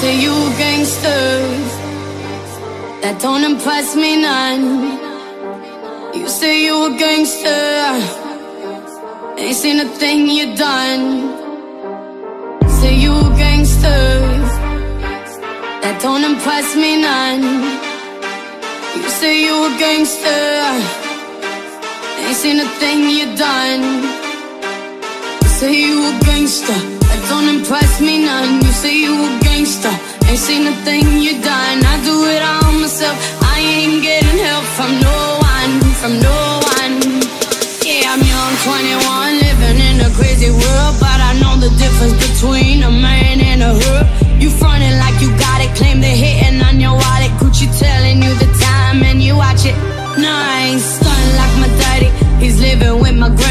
Say you gangsters That don't impress me none. You say you a gangster Ain't seen a thing you done. Say you gangsters That don't impress me none. You say you a gangster Ain't seen a thing you done. Say you a gangster That don't impress me none. You say you a gangster Ain't seen a thing you done. I do it all myself. I ain't getting help from no one From no one. Yeah, I'm young, 21 Living in a crazy world But I know the difference between a man and a her You frontin' like you got it Claim they're hitting on your wallet. Gucci telling you the time and you watch it. No, I ain't stunning like my daddy. He's living with my Grammy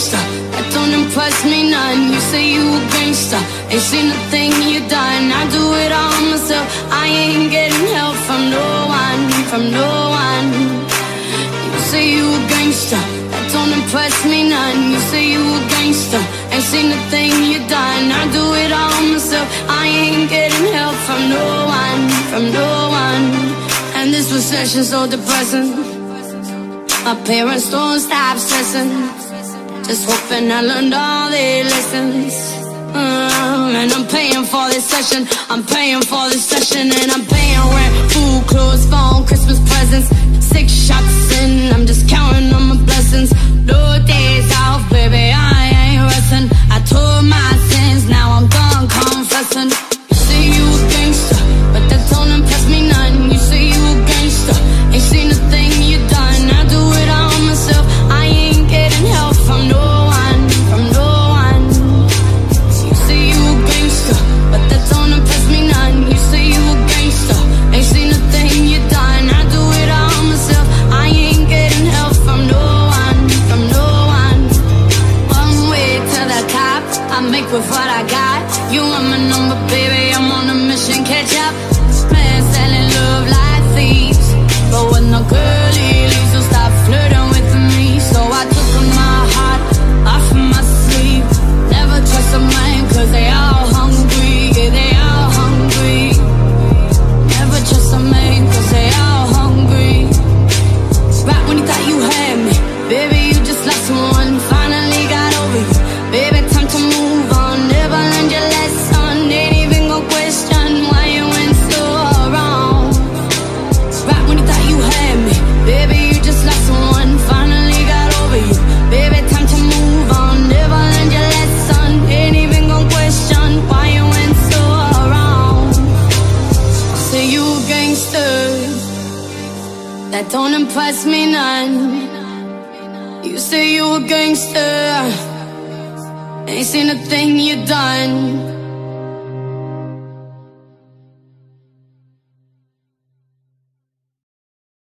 gangster, that don't impress me none. You say you a gangster, ain't seen a thing you done. I do it all myself, I ain't getting help from no one, from no one. You say you a gangster, that don't impress me none. You say you a gangster, ain't seen a thing you done. I do it all myself, I ain't getting help from no one, from no one. And this recession's so depressing. My parents don't stop stressing. Just hoping I learned all their lessons. Mm, and I'm paying for this session. I'm paying for this session. And I'm paying rent, food, clothes, phone, Christmas presents. Six shots in, I'm just counting make with what I got. You want my number, baby, I'm on a mission, catch up. Man selling love like thieves, but you a gangster that don't impress me none. You say you a gangster, ain't seen a thing you done.